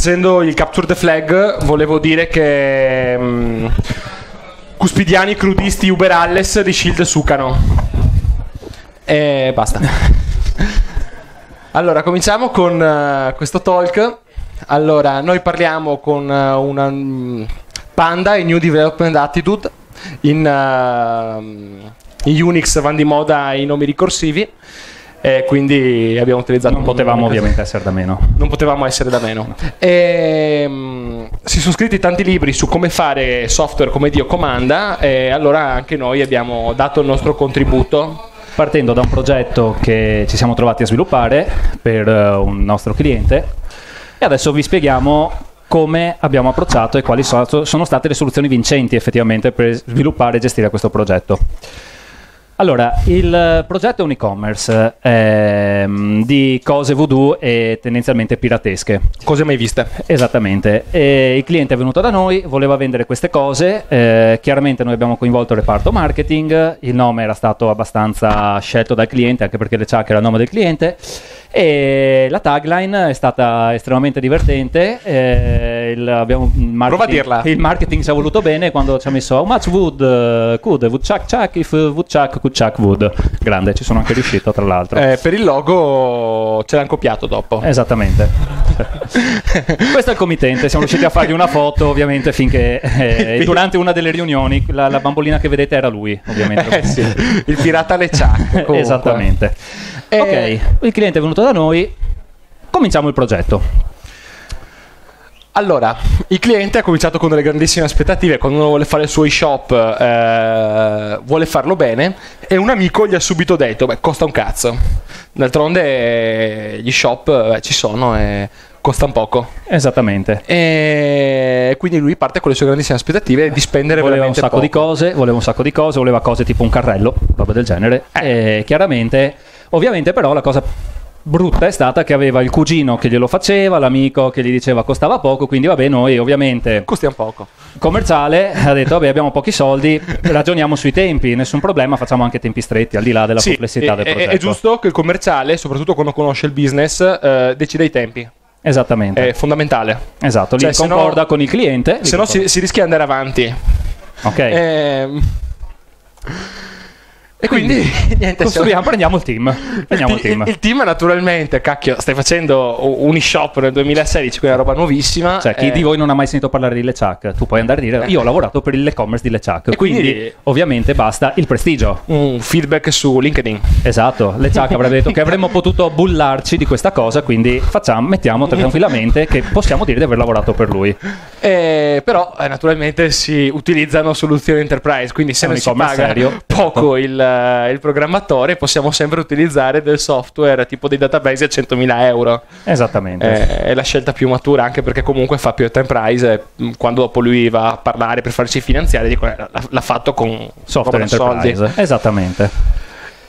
Essendo il capture the flag, volevo dire che mm, cuspidiani crudisti uber alles di shield sucano. E basta. allora, cominciamo con eh, questo talk. Allora, noi parliamo con eh, una mm, Panda e New Development Attitude in, eh, in Unix van di moda i nomi ricorsivi e quindi abbiamo utilizzato Non potevamo ovviamente essere da meno. non potevamo essere da meno. E, mm, si sono scritti tanti libri su come fare software come Dio comanda e allora anche noi abbiamo dato il nostro contributo. Partendo da un progetto che ci siamo trovati a sviluppare per eh, un nostro cliente e adesso vi spieghiamo come abbiamo approcciato e quali sono state le soluzioni vincenti effettivamente per sviluppare e gestire questo progetto. Allora, il progetto è un e-commerce ehm, di cose voodoo e tendenzialmente piratesche. Cose mai viste. Esattamente, e il cliente è venuto da noi, voleva vendere queste cose, eh, chiaramente noi abbiamo coinvolto il reparto marketing, il nome era stato abbastanza scelto dal cliente anche perché le Chuck era il nome del cliente e la tagline è stata estremamente divertente, eh, il, abbiamo, il Prova a marketing, dirla. il marketing ci ha voluto bene quando ci ha messo how much wood uh, could woodchuck chuck if woodchuck could chuck wood grande, ci sono anche riuscito tra l'altro Eh, per il logo ce l'hanno copiato dopo. Esattamente. Questo è il committente, siamo riusciti a fargli una foto ovviamente finché eh, durante una delle riunioni la, la bambolina che vedete era lui, ovviamente. Eh sì, il pirata le comunque. Esattamente. Eh, Ok, il cliente è venuto da noi, cominciamo il progetto. Allora, il cliente ha cominciato con delle grandissime aspettative, quando uno vuole fare il suo e-shop eh, vuole farlo bene e un amico gli ha subito detto, beh, costa un cazzo. D'altronde eh, gli shop eh, ci sono e costano poco. Esattamente. E quindi lui parte con le sue grandissime aspettative di spendere Voleva un veramente sacco poco. di cose, voleva un sacco di cose, voleva cose tipo un carrello, roba del genere. Eh. E chiaramente, ovviamente però la cosa brutta è stata che aveva il cugino che glielo faceva, l'amico che gli diceva costava poco, quindi vabbè noi ovviamente Costiamo poco. commerciale ha detto vabbè abbiamo pochi soldi, ragioniamo sui tempi, nessun problema, facciamo anche tempi stretti al di là della Sì, complessità è- del è- progetto. È giusto che il commerciale, soprattutto quando conosce il business, eh, decida i tempi. Esattamente. È fondamentale. esatto, lì cioè, se no- concorda con il cliente. Se no concorda. si, si rischia di andare avanti. Ok. Ehm, E quindi, niente, Costruiamo, prendiamo il team. Prendiamo il team. il team naturalmente, cacchio, stai facendo un e-shop nel 2016, quella roba nuovissima. Cioè, chi eh, di voi non ha mai sentito parlare di LeChuck, tu puoi andare a dire: Io ho lavorato per l'e-commerce di LeChuck. Quindi, quindi- ovviamente, basta il prestigio. Un feedback su LinkedIn. Esatto, LeChuck avrebbe detto che avremmo potuto bullarci di questa cosa. Quindi, facciamo, mettiamo tranquillamente che possiamo dire di aver lavorato per lui. Eh, però eh, naturalmente si utilizzano soluzioni enterprise, quindi se non si paga serio. poco il, eh, il programmatore possiamo sempre utilizzare del software tipo dei database a 100.000 euro. Esattamente. Eh, è la scelta più matura anche perché comunque fa più enterprise mh, quando dopo lui va a parlare per farci finanziare dico, eh, l'ha, l'ha fatto con Software con soldi. Enterprise. Esattamente.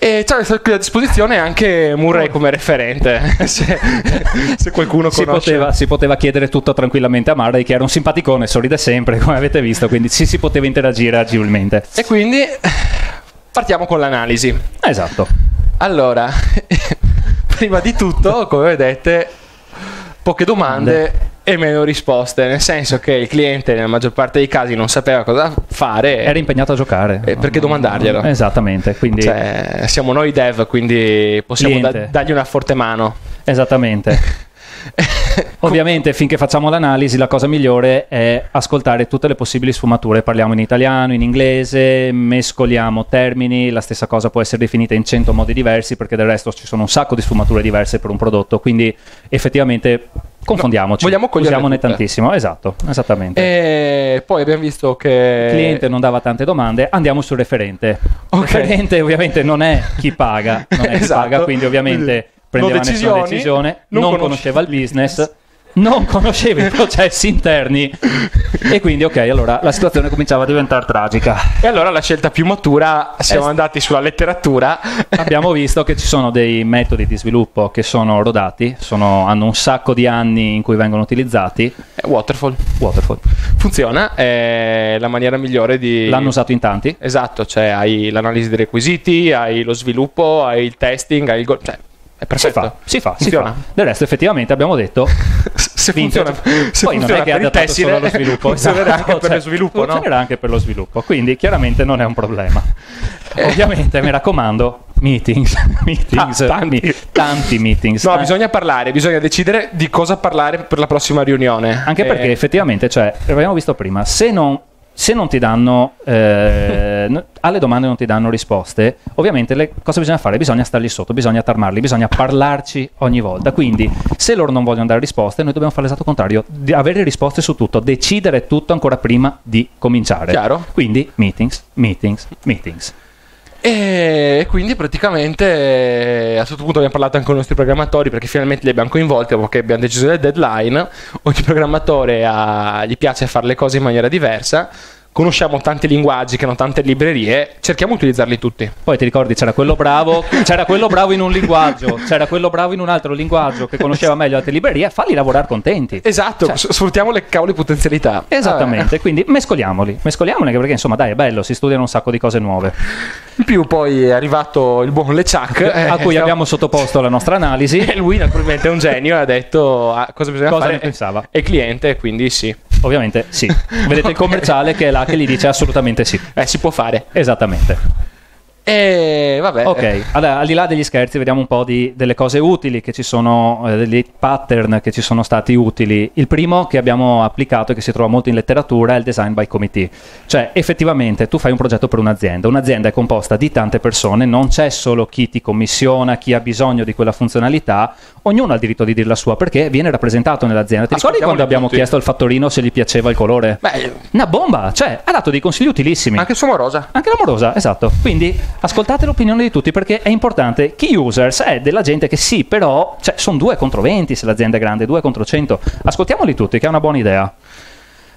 E c'è qui a disposizione anche Murray come referente se, se qualcuno Si poteva, si poteva chiedere tutto tranquillamente a Murray, che era un simpaticone, sorride sempre, come avete visto. Quindi, ci si poteva interagire agevolmente. e quindi partiamo con l'analisi Esatto. allora prima di tutto come vedete poche domande e meno risposte nel senso che il cliente nella maggior parte dei casi non sapeva cosa fare Era impegnato a giocare. Eh, perché domandarglielo? Esattamente, quindi Cioè, siamo noi dev, quindi possiamo da- dargli una forte mano. esattamente. Ovviamente finché facciamo l'analisi la cosa migliore è ascoltare tutte le possibili sfumature, parliamo in italiano, in inglese, mescoliamo termini, la stessa cosa può essere definita in 100 modi diversi perché del resto ci sono un sacco di sfumature diverse per un prodotto, quindi effettivamente confondiamoci, vogliamo coglierle usiamone tutte. tantissimo, esatto, esattamente. E poi abbiamo visto che Il cliente non dava tante domande, andiamo sul referente. Il Ok. referente ovviamente non è chi paga, non è chi Esatto. paga, quindi ovviamente Prendeva nessuna decisione, non non, conosce- conosceva il business, non conosceva i processi interni e quindi ok, allora la situazione cominciava a diventare tragica. E allora la scelta più matura siamo Eh, andati sulla letteratura. Abbiamo visto che ci sono dei metodi di sviluppo che sono rodati, sono- hanno un sacco di anni in cui vengono utilizzati. Eh, Waterfall Waterfall. funziona, è la maniera migliore di L'hanno usato in tanti. Esatto, cioè hai l'analisi dei requisiti, hai lo sviluppo, hai il testing, hai il go- cioè Si fa, si fa, si fa. Del resto effettivamente abbiamo detto Se vintage. funziona- se Poi non funziona è che è per il adattato tessile, solo allo sviluppo, funzionerà esatto, anche per lo sviluppo, no? Funzionerà anche per lo sviluppo, quindi chiaramente non è un problema. Eh. Ovviamente, mi raccomando, meetings, meetings, Ah, tanti. tanti meetings. No, Eh, bisogna parlare, bisogna decidere di cosa parlare per la prossima riunione. Anche perché Eh, effettivamente, cioè, abbiamo visto prima, se non, se non ti danno, eh, n- alle domande non ti danno risposte, ovviamente le- cosa bisogna fare? Bisogna stargli sotto, bisogna tarmarli, bisogna parlarci ogni volta. Quindi se loro non vogliono dare risposte, noi dobbiamo fare l'esatto contrario, avere risposte su tutto, decidere tutto ancora prima di cominciare. Chiaro. Quindi meetings, meetings, meetings. E quindi praticamente eh, a questo punto abbiamo parlato anche con i nostri programmatori perché finalmente li abbiamo coinvolti perché abbiamo deciso le deadline. Ogni programmatore ha- gli piace fare le cose in maniera diversa. Conosciamo tanti linguaggi che hanno tante librerie, cerchiamo di utilizzarli tutti. Poi ti ricordi, c'era quello bravo, c'era quello bravo in un linguaggio, c'era quello bravo in un altro linguaggio che conosceva meglio altre librerie, falli lavorare contenti. Esatto, Cioè- sfruttiamo le cavoli potenzialità. Esattamente, quindi mescoliamoli, mescoliamoli anche perché insomma dai è bello, si studiano un sacco di cose nuove. In più poi è arrivato il buon LeChuck eh, a cui abbiamo sottoposto la nostra analisi. E lui naturalmente è un genio e ha detto ah, cosa bisogna Cosa fare. ne pensava? E cliente, quindi sì. Ovviamente sì, vedete il commerciale che è là che gli dice assolutamente sì, Eh, si può fare. esattamente. E vabbè. Ok, allora, al di là degli scherzi vediamo un po' di, delle cose utili che ci sono, eh, degli pattern che ci sono stati utili. Il primo che abbiamo applicato e che si trova molto in letteratura è il design by committee. Cioè effettivamente tu fai un progetto per un'azienda, un'azienda è composta di tante persone, non c'è solo chi ti commissiona, chi ha bisogno di quella funzionalità, ognuno ha il diritto di dire la sua perché viene rappresentato nell'azienda. Ti ricordi quando abbiamo tutti. chiesto al fattorino se gli piaceva il colore? Beh, Una bomba, cioè ha dato dei consigli utilissimi. anche su Morosa. Anche l'amorosa, esatto. Quindi ascoltate l'opinione di tutti perché è importante. Key users è della gente che sì, però cioè, sono due contro 20 se l'azienda è grande, due contro 100. Ascoltiamoli tutti, che è una buona idea.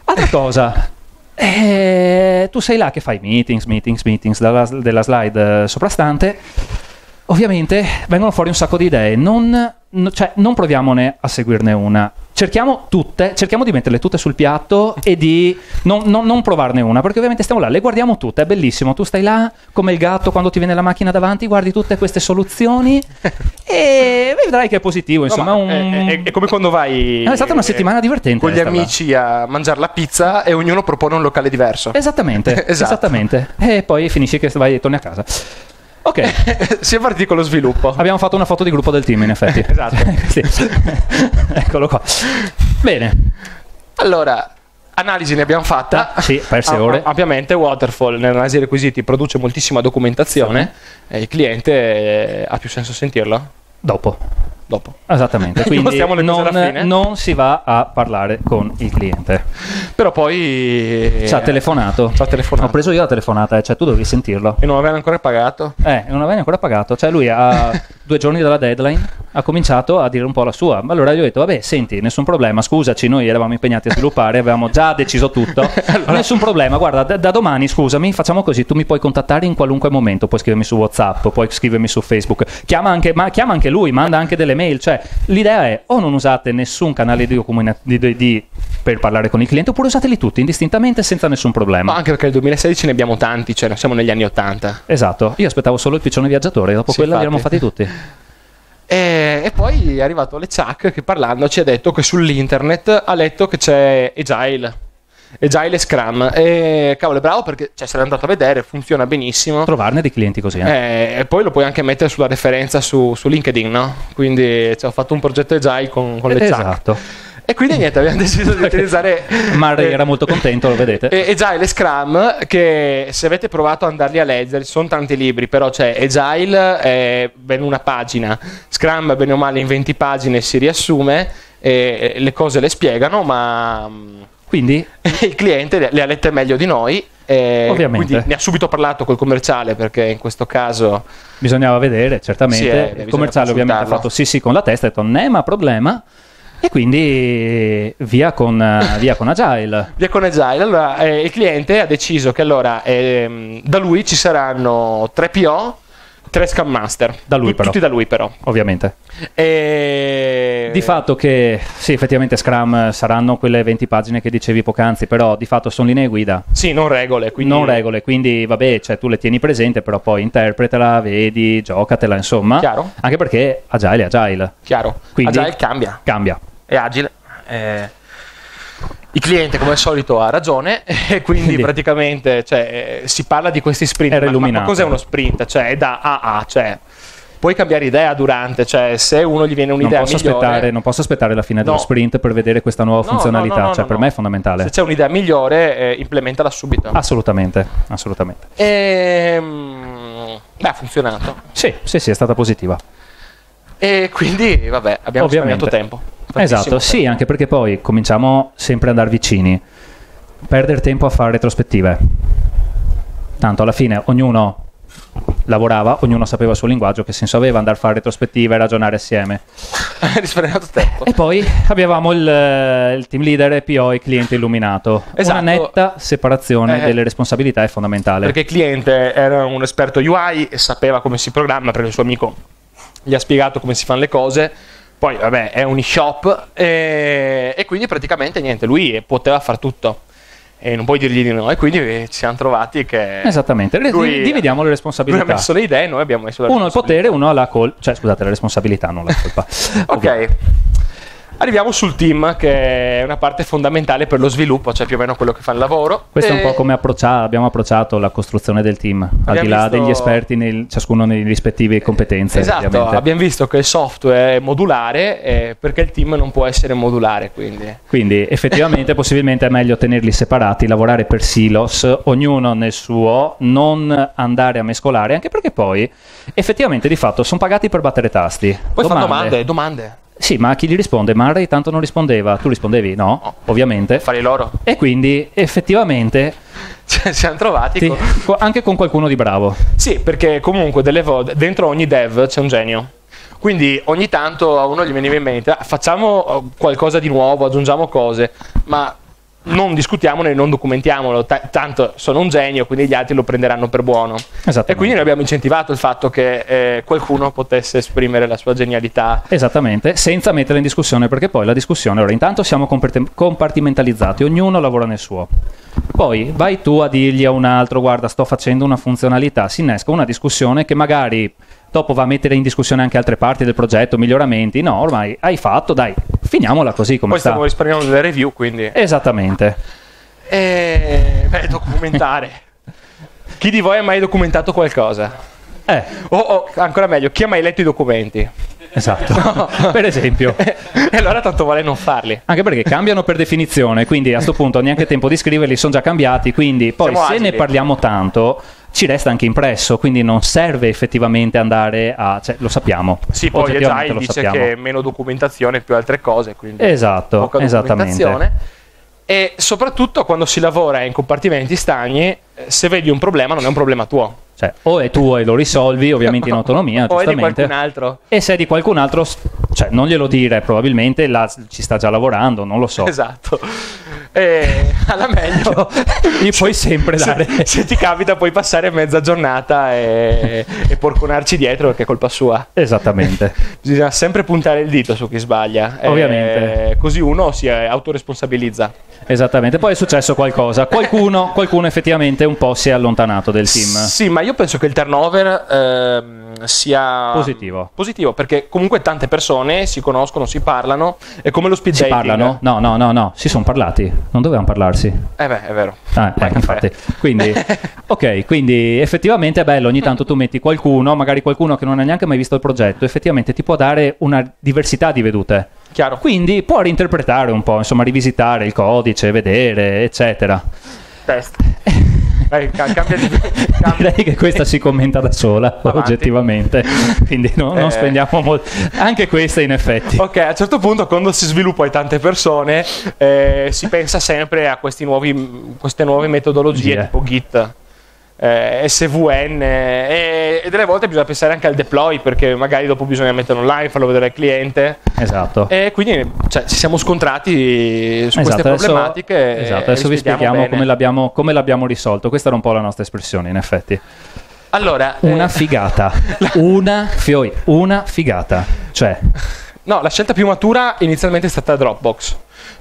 Altra cosa. eh, tu sei là che fai meetings, meetings, meetings dalla, della slide eh, soprastante. Ovviamente vengono fuori un sacco di idee. Non, no- cioè, non proviamone a seguirne una. Cerchiamo tutte, cerchiamo di metterle tutte sul piatto e di non, non- non provarne una, perché ovviamente stiamo là, le guardiamo tutte, è bellissimo. Tu stai là come il gatto quando ti viene la macchina davanti, guardi tutte queste soluzioni e vedrai che è positivo. Insomma, No, un- è, è- è come quando vai. È stata una settimana divertente Con gli amici a mangiare la pizza e ognuno propone un locale diverso. Esattamente, Esatto. esattamente. E poi finisci che vai e torni a casa. Ok, si è partiti con lo sviluppo. abbiamo fatto una foto di gruppo del team in effetti. Esatto. Sì. Eccolo qua. Bene. Allora, analisi ne abbiamo fatta. Ah, sì, perse Ah, ore. Ovviamente Waterfall nell'analisi dei requisiti produce moltissima documentazione e il cliente eh, ha più senso sentirlo Dopo. Dopo. Esattamente, quindi non, non si va a parlare con il cliente. Però poi... Ci ha telefonato. Ci ha telefonato. Ho preso io la telefonata, eh, cioè tu dovevi sentirlo. E non aveva ancora pagato. Eh, non avevi ancora pagato. Cioè lui a due giorni dalla deadline ha cominciato a dire un po' la sua. Ma allora gli ho detto, vabbè, senti, nessun problema, scusaci, noi eravamo impegnati a sviluppare, avevamo già deciso tutto. Nessun problema, guarda, da, da domani, scusami, facciamo così, tu mi puoi contattare in qualunque momento, puoi scrivermi su WhatsApp, puoi scrivermi su Facebook. Chiama anche, ma, chiama anche lui, manda anche delle mail. Cioè, l'idea è o non usate nessun canale di, comuni- di- di- di- per parlare con il cliente, oppure usateli tutti indistintamente senza nessun problema. Ma anche perché nel 2016 ne abbiamo tanti, cioè non siamo negli anni 80. Esatto, io aspettavo solo il piccione viaggiatore, dopo Sì, quello li abbiamo fatti tutti. E, e poi è arrivato LeChuck che parlando ci ha detto che sull'internet ha letto che c'è Agile. Agile e Scrum. E cavolo, è bravo perché cioè, se l'è andato a vedere, funziona benissimo. Trovarne dei clienti così. Eh. Eh, e poi lo puoi anche mettere sulla referenza su, su LinkedIn, no? Quindi cioè, ho fatto un progetto Agile con, con LeChuck. esatto. E quindi niente, abbiamo deciso di utilizzare Murray eh, era molto contento, lo vedete. e Agile e Scrum che se avete provato ad andarli a leggere, ci sono tanti libri, però c'è Agile è ben una pagina, Scrum bene o male in 20 pagine si riassume le cose le spiegano, ma mm, Quindi, il cliente le- ha lette meglio di noi. e Ovviamente. Quindi ne ha subito parlato col commerciale perché in questo caso bisognava vedere, certamente. Sì, eh, il commerciale ovviamente ha fatto sì sì con la testa, ha detto nema problema. E quindi via con, eh, via con Agile. via con Agile. Allora eh, il cliente ha deciso che allora ehm, da lui ci saranno 3 PO, 3 Scrum Master. Da lui Tut- però. Tutti da lui però. Ovviamente. E... Di fatto che sì, effettivamente Scrum saranno quelle 20 pagine che dicevi poc'anzi, però di fatto sono linee guida, Sì, non regole, quindi... non regole, quindi vabbè, cioè tu le tieni presente, però poi interpretala, vedi, giocatela, insomma. Chiaro. Anche perché Agile è Agile, Chiaro. Quindi- Agile cambia. cambia. È agile. eh, il cliente come al solito ha ragione e quindi, Quindi- praticamente cioè, eh, si parla di questi sprint. Era Ma, ma cos'è uno sprint? Cioè è da A cioè puoi cambiare idea durante, cioè se uno gli viene Non un'idea posso, migliore, aspettare, non posso aspettare la fine dello No. sprint per vedere questa nuova No, funzionalità, no, cioè per me è fondamentale. se c'è un'idea migliore eh, implementala subito. Assolutamente, assolutamente. Ehm, beh, ha funzionato. Sì, sì, sì, è stata positiva. E quindi, vabbè, abbiamo Ovviamente. risparmiato tempo. Esatto, Tantissimo sì, tempo. anche perché poi cominciamo sempre ad andare vicini. Perdere tempo a fare retrospettive. Tanto alla fine ognuno lavorava, ognuno sapeva il suo linguaggio, che senso aveva andare a fare retrospettive e ragionare assieme. Risparmiato tempo. E poi avevamo il, eh, il team leader e PO e cliente illuminato. Esatto. Una netta separazione Eh. delle responsabilità è fondamentale. Perché il cliente era un esperto UI e sapeva come si programma perché il suo amico gli ha spiegato come si fanno le cose. Poi, vabbè, è un e-shop e, e quindi praticamente niente, lui poteva far tutto e non puoi dirgli di no. E quindi eh, ci siamo trovati che Esattamente, Lui- dividiamo le lui ha responsabilità. messo le idee noi abbiamo messo la Uno il responsabilità. potere, uno ha la colpa. Cioè, scusate, la responsabilità, non la colpa. Ok. Arriviamo sul team, che è una parte fondamentale per lo sviluppo, cioè più o meno quello che fa il lavoro. Questo è un E- po' come approccia- abbiamo approcciato la costruzione del team, al Abbiamo di là visto- degli esperti, nel- ciascuno nelle rispettive competenze. Esatto, ovviamente. abbiamo visto che il software è modulare eh, perché il team non può essere modulare, quindi Quindi effettivamente possibilmente è meglio tenerli separati, lavorare per silos, ognuno nel suo, non andare a mescolare, anche perché poi effettivamente di fatto sono pagati per battere tasti. poi fanno domande, domande, Sì, ma chi gli risponde? Murray tanto non rispondeva, tu rispondevi? No, No. ovviamente. fare loro. E quindi effettivamente Cioè, siamo trovati ti- con- co- anche con qualcuno di bravo. Sì, perché comunque delle volte dentro ogni dev c'è un genio. Quindi ogni tanto a uno gli veniva in mente, "Ah, facciamo eh, qualcosa di nuovo, aggiungiamo cose, ma non discutiamone, non documentiamolo, ta- tanto sono un genio, quindi gli altri lo prenderanno per buono. E quindi noi abbiamo incentivato il fatto che eh, qualcuno potesse esprimere la sua genialità. Esattamente, senza metterla in discussione, perché poi la discussione, ora intanto siamo comparte- compartimentalizzati, ognuno lavora nel suo. Poi vai tu a dirgli a un altro, guarda, sto facendo una funzionalità, si innesca una discussione che magari dopo va a mettere in discussione anche altre parti del progetto, miglioramenti. No, ormai hai fatto, dai, finiamola così come Poi sta. stiamo risparmiando delle review, quindi... Esattamente. E... Beh, documentare. Chi di voi ha mai documentato qualcosa? Eh, O, o, ancora meglio, chi ha mai letto i documenti? esatto. per esempio. e allora tanto vale non farli. Anche perché cambiano per definizione, quindi a questo punto neanche tempo di scriverli, sono già cambiati, quindi poi Siamo se agili. ne parliamo tanto ci resta anche impresso, quindi non serve effettivamente andare a... cioè lo sappiamo. Sì, poi Agile lo dice sappiamo. che meno documentazione più altre cose, quindi Esatto, poca esattamente. documentazione. E soprattutto quando si lavora in compartimenti stagni, eh, se vedi un problema non è un problema tuo. Cioè, o è tuo e lo risolvi, ovviamente in autonomia, o è di qualcun altro. E se è di qualcun altro, cioè non glielo dire, probabilmente là ci sta già lavorando, non lo so. Esatto. E alla meglio Gli puoi sempre dare. Se, se ti capita puoi passare mezza giornata e, e porconarci dietro perché è colpa sua. Esattamente. Bisogna sempre puntare il dito su chi sbaglia. e Ovviamente. così uno si autoresponsabilizza. Esattamente, poi è successo qualcosa. Qualcuno, qualcuno effettivamente un po' si è allontanato del team. Sì, ma io penso che il turnover ehm, sia Positivo. positivo perché comunque tante persone si conoscono, si parlano. È come lo speed Si dating. parlano? No, no, no, no, si sono parlati. Non dovevano parlarsi. Eh beh, è vero. Ah, eh, infatti. Quindi, ok, quindi effettivamente è bello, ogni tanto tu metti qualcuno, magari qualcuno che non ha neanche mai visto il progetto, effettivamente ti può dare una diversità di vedute. Chiaro. Quindi può reinterpretare un po', insomma, rivisitare il codice, vedere, eccetera. Test. Ca- cambia di cambia. Direi che questa si commenta da sola, Avanti. oggettivamente. Quindi no- non Eh. spendiamo molto. Anche questa, in effetti. Ok, a un certo punto quando si sviluppa in tante persone eh, si pensa sempre a questi nuovi, queste nuove metodologie Gie. tipo Git, eh, SVN e, e delle volte bisogna pensare anche al deploy perché magari dopo bisogna metterlo online, farlo vedere al cliente Esatto. e quindi cioè, ci siamo scontrati su queste Esatto, adesso- problematiche. esatto, adesso vi spieghiamo come l'abbiamo, come l'abbiamo risolto. Questa era un po' la nostra espressione, in effetti. Allora, Una eh, figata. Una, fioi, una figata. Cioè, No, la scelta più matura inizialmente è stata Dropbox.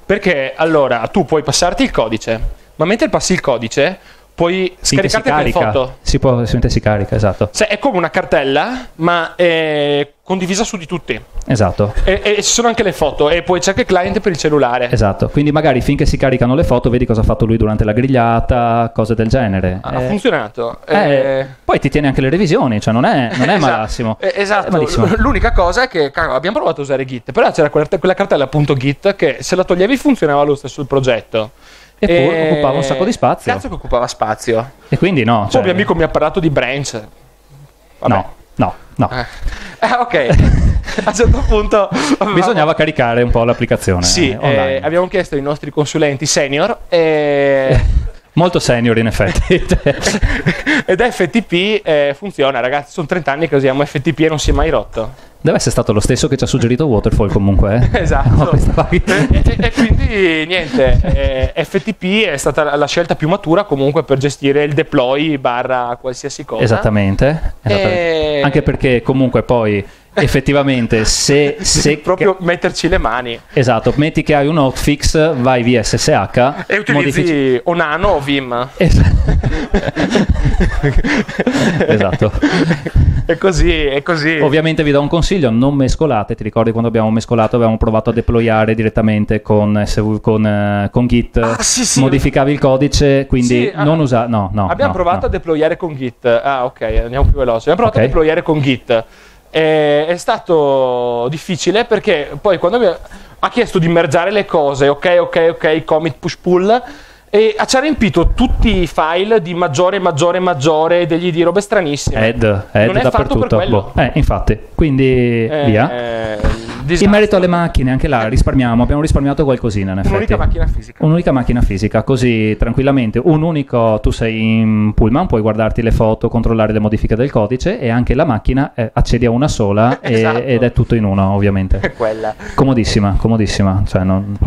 Perché allora tu puoi passarti il codice, ma mentre passi il codice puoi Finché si scaricarti le foto. Si può, semplicemente si carica, esatto. Cioè, è come una cartella, ma è condivisa su di tutti. Esatto. E, e ci sono anche le foto, e poi c'è anche il client per il cellulare. Esatto, quindi magari finché si caricano le foto vedi cosa ha fatto lui durante la grigliata, cose del genere. Ha Eh, funzionato. eh, Eh, poi ti tiene anche le revisioni, cioè non è, non è Esatto. Eh, esatto. È malissimo. L'unica cosa è che cavolo, abbiamo provato a usare Git, però c'era quella, quella cartella appunto Git che se la toglievi funzionava lo stesso il progetto. Eppure E- occupava un sacco di spazio. Cazzo che occupava spazio. E quindi no. Poi Cioè, un mio amico mi ha parlato di branch. Vabbè. no, no, no. Eh, Eh, ok. a un certo punto Bisognava caricare un po' l'applicazione Sì, eh, eh, abbiamo chiesto ai nostri consulenti senior e... Molto senior in effetti. Ed FTP eh, funziona, ragazzi. Sono 30 anni che usiamo FTP e non si è mai rotto. Deve essere stato lo stesso che ci ha suggerito Waterfall comunque. eh. Esatto. E, e- quindi niente, eh, FTP è stata la- la scelta più matura comunque per gestire il deploy barra qualsiasi cosa. Esattamente. esattamente. E- Anche perché comunque poi effettivamente se, se proprio metterci le mani esatto, metti che hai un hotfix, vai via SSH e utilizzi modifici- o Nano o Vim. Es- esatto. è così, è così. Ovviamente vi do un consiglio, non mescolate, ti ricordi quando abbiamo mescolato, abbiamo provato a deployare direttamente con, SV con, eh, con Git, Ah, sì, sì. modificavi il codice, quindi Sì, ah, non usare, no, no. Abbiamo no, provato no. a deployare con Git. Ah, ok, andiamo più veloci. Abbiamo provato Ok. a deployare con Git. E- è stato difficile perché poi quando mi ha chiesto di mergiare le cose, ok, ok, ok, commit push pull, e ci ha riempito tutti i file di maggiore, maggiore, maggiore, degli di robe stranissime. Add, add Non è fatto per quello. Boh, Eh, infatti, quindi Eh, via. eh, In disastro. merito alle macchine, anche là risparmiamo, abbiamo risparmiato qualcosina in effetti. Un'unica macchina fisica. Un'unica macchina fisica, così tranquillamente. Un unico, tu sei in pullman, puoi guardarti le foto, controllare le modifiche del codice e anche la macchina eh, accedi a una sola e- Esatto. ed è tutto in uno, ovviamente. È quella. Comodissima, comodissima. Cioè non...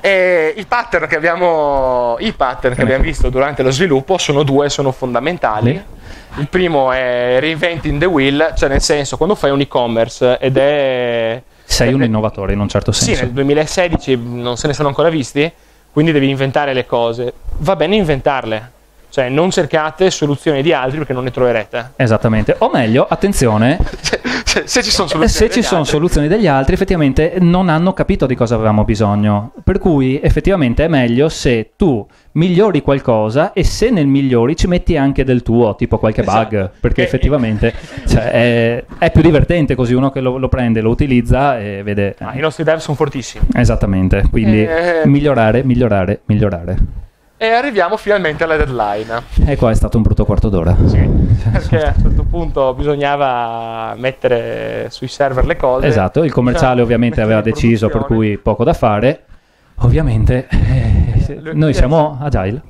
E i pattern che abbiamo, i pattern che abbiamo visto durante lo sviluppo sono due, sono fondamentali. Sì. Il primo è reinventing the wheel, cioè nel senso quando fai un e-commerce ed è... Sei un innovatore in un certo Sì, senso. nel 2016 non se ne sono ancora visti, quindi devi inventare le cose. Va bene inventarle, cioè non cercate soluzioni di altri perché non ne troverete. Esattamente. O meglio, attenzione, Se, se- ci sono Eh, soluzioni se ci degli sono altri- soluzioni degli altri, effettivamente non hanno capito di cosa avevamo bisogno. Per cui effettivamente è meglio se tu migliori qualcosa e se nel migliori ci metti anche del tuo, tipo qualche bug, Esatto. perché Eh, effettivamente cioè, è, è più divertente così uno che lo, lo prende, lo utilizza e vede... Ah, I nostri dev sono fortissimi. Esattamente, quindi Eh. migliorare, migliorare, migliorare. E arriviamo finalmente alla deadline. E qua è stato un brutto quarto d'ora. perché a un certo punto bisognava mettere sui server le cose. Esatto, il commerciale Cioè, ovviamente aveva deciso, per cui poco da fare. Ovviamente eh, noi siamo agile.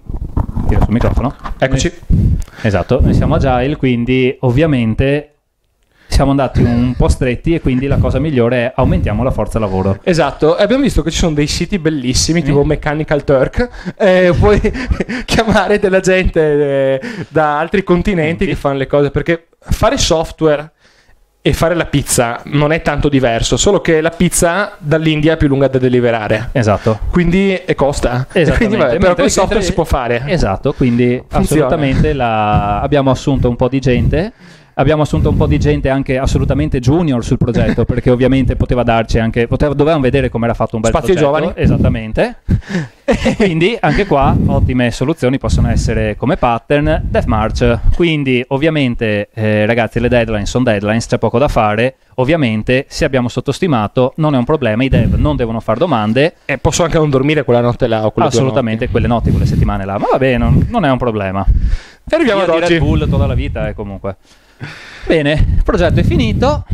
Tiro sul microfono. Eccoci. Esatto, noi siamo agile, quindi ovviamente siamo andati un po' stretti e quindi la cosa migliore è aumentiamo la forza lavoro. Esatto, e abbiamo visto che ci sono dei siti bellissimi, tipo Mechanical Turk, e puoi chiamare della gente eh, da altri continenti che fanno le cose, perché fare software e fare la pizza non è tanto diverso, solo che la pizza dall'India è più lunga da deliverare. Esatto. Quindi e costa. E Esattamente. Quindi, vabbè, però il software si può fare. Esatto, quindi Funziona. assolutamente la- abbiamo assunto un po' di gente. Abbiamo assunto un po' di gente anche assolutamente junior sul progetto perché ovviamente poteva darci anche poteva- dovevamo vedere come era fatto un bel Spazio progetto giovani. esattamente e quindi anche qua ottime soluzioni possono essere come pattern Deathmarch quindi ovviamente eh, ragazzi le deadline sono deadlines c'è poco da fare ovviamente se abbiamo sottostimato non è un problema i dev non devono fare domande E posso anche non dormire quella notte là o quelle assolutamente quelle notti quelle settimane là ma va bene non, non è un problema. E arriviamo io ad oggi. Red Bull tutta la vita e comunque. Bene, il progetto è finito.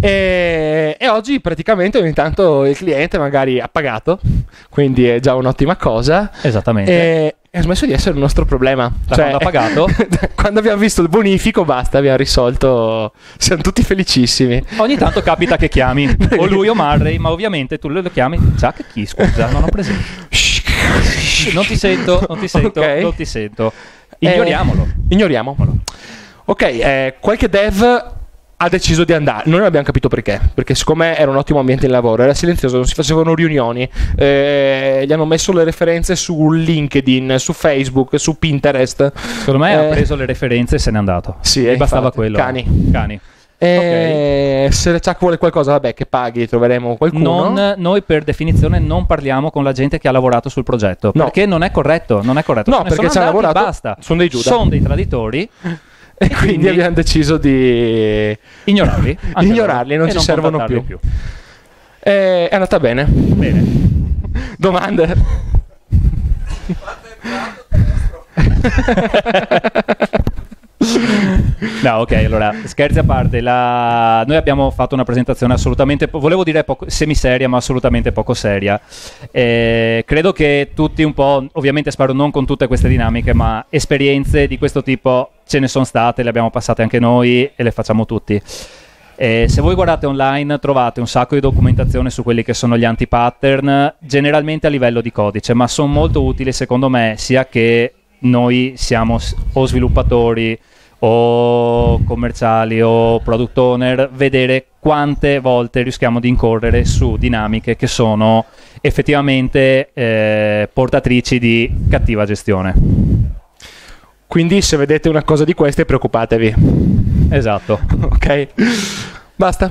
E, e oggi praticamente ogni tanto il cliente magari ha pagato, quindi è già un'ottima cosa. Esattamente. E ha smesso di essere un nostro problema. Da quando ha pagato? quando abbiamo visto il bonifico, basta, abbiamo risolto. Siamo tutti felicissimi. Ogni tanto capita che chiami o lui o Marray, ma ovviamente tu lo chiami. Jack chi? Scusa, non ho presente. Non ti sento, non ti sento, Ok. non ti sento. Ignoriamolo. Eh, ignoriamolo. Ok, eh, qualche dev ha deciso di andare. Noi non abbiamo capito perché. Perché, siccome era un ottimo ambiente di lavoro, era silenzioso, non si facevano riunioni. Eh, gli hanno messo le referenze su LinkedIn, su Facebook, su Pinterest. Secondo me Eh, ha preso le referenze e se n'è andato. Sì, e eh, bastava infatti. quello. Cani. Cani. E se le Chuck vuole qualcosa, vabbè, che paghi, troveremo qualcuno. Non- noi per definizione non parliamo con la gente che ha lavorato sul progetto No. perché non è corretto, non è corretto. No, Se perché ci andati, lavorato, basta. sono dei Giuda. Sono dei traditori, E quindi, quindi- abbiamo deciso di ignorarli, anche Ignorarli, non ci servono contattarli più. Eh, è andata bene. Bene. Domande? No, ok, allora scherzi a parte, la- noi abbiamo fatto una presentazione assolutamente, po- volevo dire poco, semiseria, ma assolutamente poco seria. Eh, credo che tutti un po', ovviamente spero non con tutte queste dinamiche, ma esperienze di questo tipo ce ne sono state, le abbiamo passate anche noi e le facciamo tutti. Eh, se voi guardate online trovate un sacco di documentazione su quelli che sono gli anti-pattern, generalmente a livello di codice, ma sono molto utili secondo me sia che noi siamo o sviluppatori o commerciali o product owner, vedere quante volte rischiamo di incorrere su dinamiche che sono effettivamente eh, portatrici di cattiva gestione. Quindi se vedete una cosa di queste preoccupatevi. Esatto. ok? Basta.